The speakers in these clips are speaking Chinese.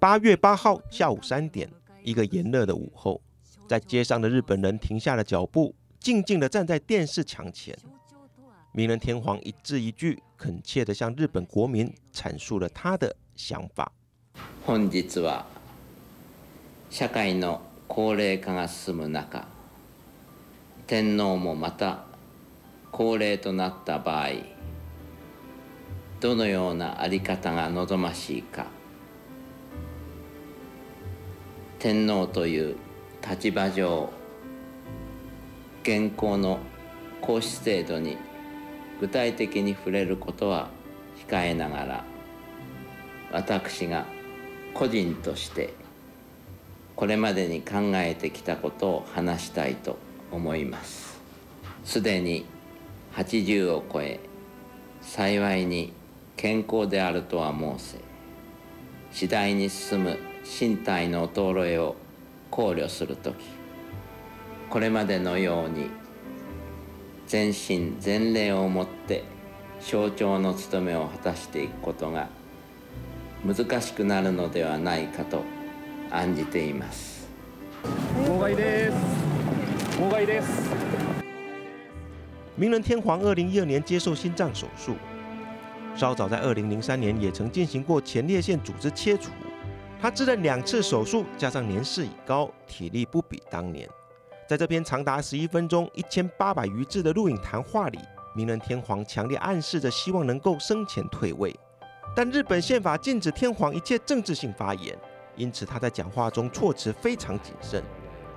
八月八号下午三点，一个炎热的午后，在街上的日本人停下了脚步，静静地站在电视墙前。明仁天皇一字一句恳切地向日本国民阐述了他的想法。本日は社会の高齢化が進む中、天皇もまた高齢となった場合、どのようなあり方が望ましいか。 天皇という立場上現行の皇室制度に具体的に触れることは控えながら私が個人としてこれまでに考えてきたことを話したいと思います。すでに80を超え幸いに健康であるとは申せ次第に進む身体の衰えを考慮する時これまでのように全身全霊をもって象徴の務めを果たしていくことが難しくなるのではないかと案じています。号外です。号外です。明仁天皇二零一二年接受心脏手术，稍早在二零零三年也曾进行过前列腺组织切除。他自认两次手术，加上年事已高，体力不比当年。在这篇长达十一分钟、一千八百余字的录影谈话里，明仁天皇强烈暗示着希望能够生前退位。但日本宪法禁止天皇一切政治性发言，因此他在讲话中措辞非常谨慎，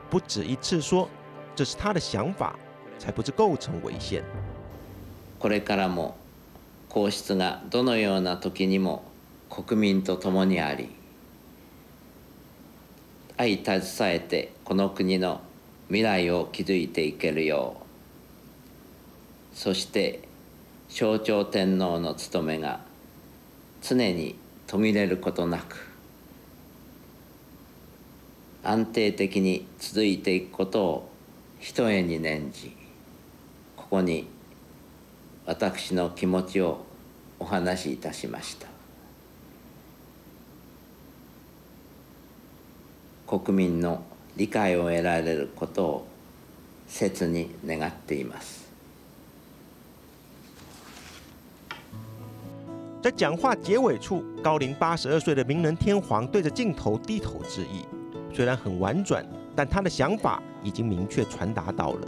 不止一次说这是他的想法。才不是构成违宪。これからも皇室がどのような時にも国民と共にあり 相携えてこの国の未来を築いていけるよう。そして象徴天皇の務めが常に途切れることなく安定的に続いていくことをひとえに念じここに私の気持ちをお話しいたしました。国民の理解を得られることを切に願っています在讲话结尾处，高龄八十二岁的明仁天皇对着镜头低头致意，虽然很婉转，但他的想法已经明确传达到了。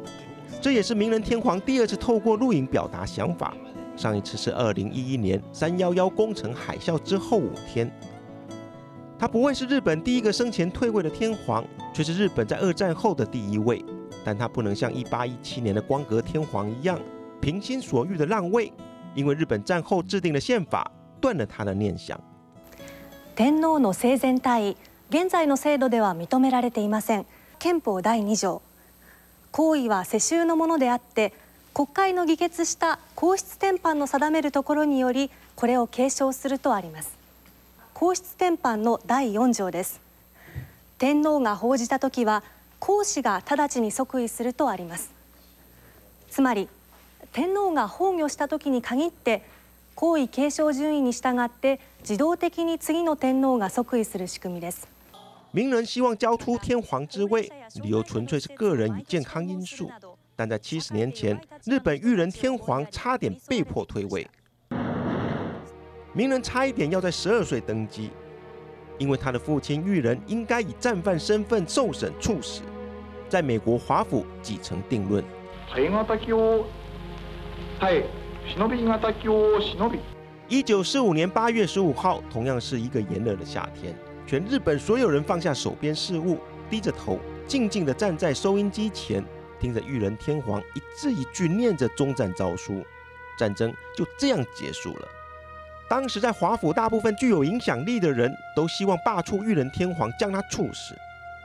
这也是明仁天皇第二次透过录影表达想法。上一次是二零一一年三幺幺工程海啸之后五天。 他不会是日本第一个生前退位的天皇，却是日本在二战后的第一位。但他不能像一八一七年的光格天皇一样平心所欲的让位，因为日本战后制定的宪法断了他的念想。天皇の生前退位、現在の制度では認められていません。憲法第2条。行為は世襲のものであって国会の議決した皇室典範の定めるところによりこれを継承するとあります 皇室典範の第4条です天皇が報じた時は皇嗣が直ちに即位するとありますつまり天皇が崩御した時に限って皇位継承順位に従って自動的に次の天皇が即位する仕組みです明人希望交出天皇之位，理由纯粹是个人与健康因素。但在七十年前，日本裕仁天皇差点被迫退位。明人差一点要在十二岁登基，因为他的父亲裕仁应该以战犯身份受审处死，在美国华府几成定论。一九四五年八月十五号，同样是一个炎热的夏天。全日本所有人放下手边事务，低着头，静静地站在收音机前，听着裕仁天皇一字一句念着终战诏书，战争就这样结束了。当时在华府，大部分具有影响力的人都希望罢黜裕仁天皇，将他处死。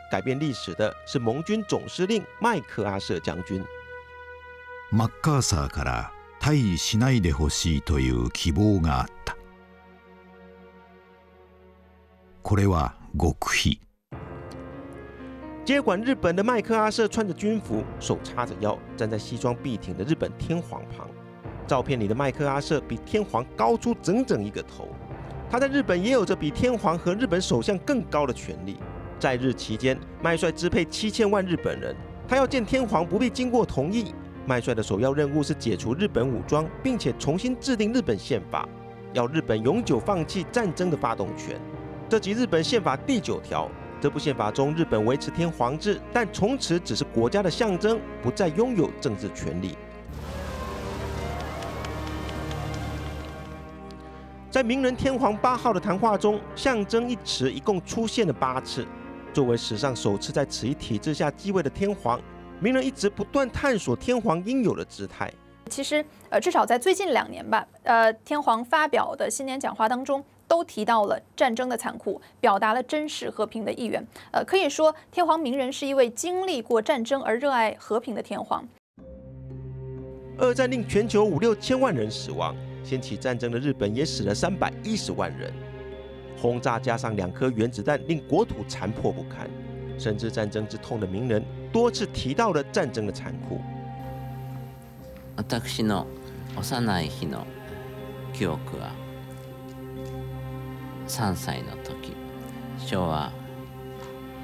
改变历史的是盟军总司令麦克阿瑟将军。マッカーサーから退位しないでほしいという希望があった。これは極秘。接管日本的麦克阿瑟穿着军服，手叉着腰，站在西装笔挺的日本天皇旁。 照片里的麦克阿瑟比天皇高出整整一个头。他在日本也有着比天皇和日本首相更高的权力。在日期间，麦帅支配七千万日本人，他要见天皇不必经过同意。麦帅的首要任务是解除日本武装，并且重新制定日本宪法，要日本永久放弃战争的发动权。这即日本宪法第九条。这部宪法中，日本维持天皇制，但从此只是国家的象征，不再拥有政治权利。在名人天皇八号的谈话中，象征一词一共出现了八次。作为史上首次在此一体制下继位的天皇。名人一直不断探索天皇应有的姿态。其实，呃，至少在最近两年吧，呃，天皇发表的新年讲话当中，都提到了战争的残酷，表达了真实和平的意愿。呃，可以说，天皇明仁是一位经历过战争而热爱和平的天皇。二战令全球五六千万人死亡，掀起战争的日本也死了三百一十万人。轰炸加上两颗原子弹，令国土残破不堪。深知战争之痛的名人多次提到了战争的残酷。私の幼い日の記憶は3歳の時昭和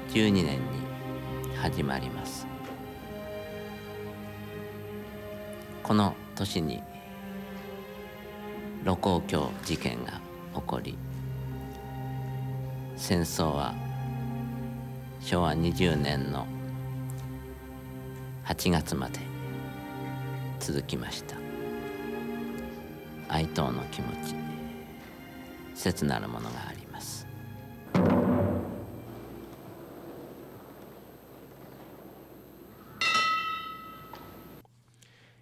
12年に始まりますこの年に 盧溝橋事件が起こり戦争は昭和20年の8月まで続きました。哀悼の気持ち切なるものがあります。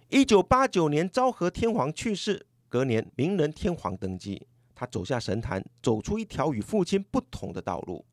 一九八九年，昭和天皇去世，隔年明仁天皇登基，他走下神坛，走出一条与父亲不同的道路。